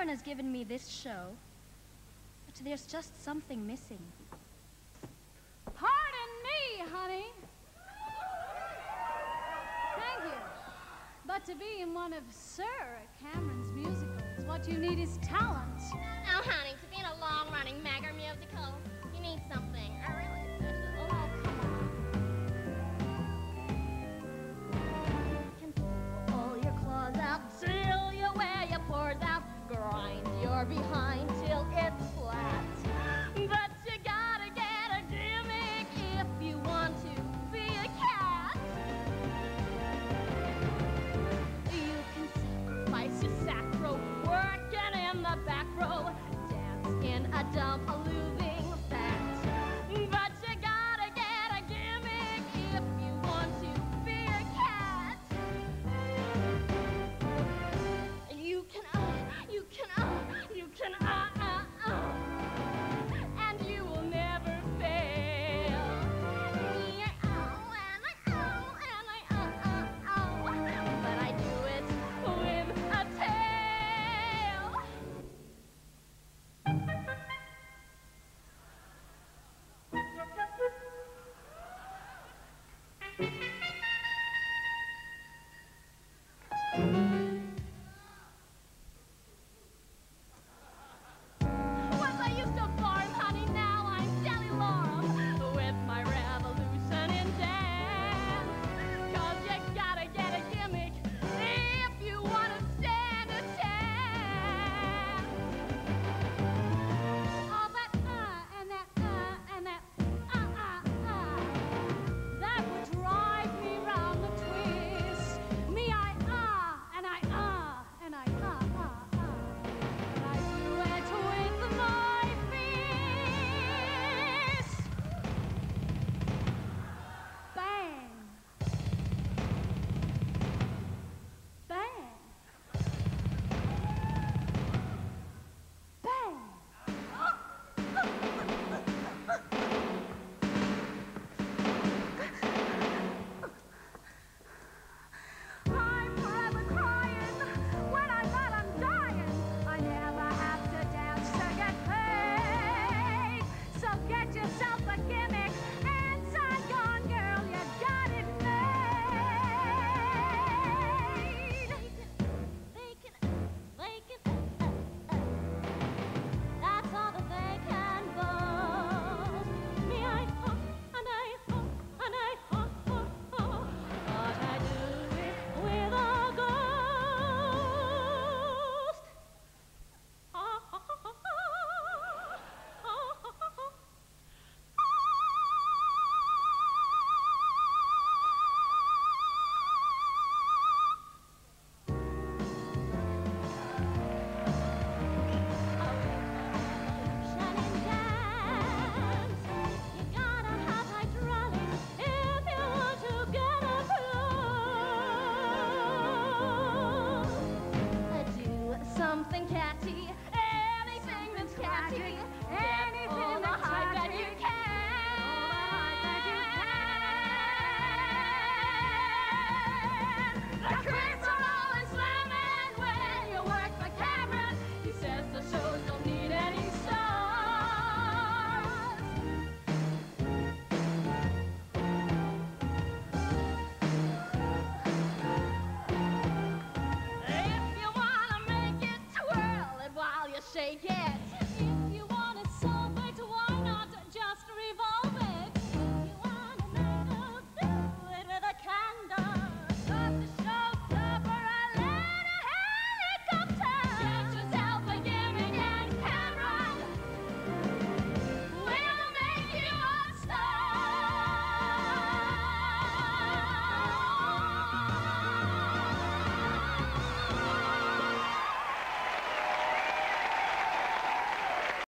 Cameron has given me this show, but there's just something missing. Pardon me, honey. Thank you. But to be in one of Sir Cameron's musicals, what you need is talent. Now, honey, to be in a long-running mega musical, sacrifice your something catchy.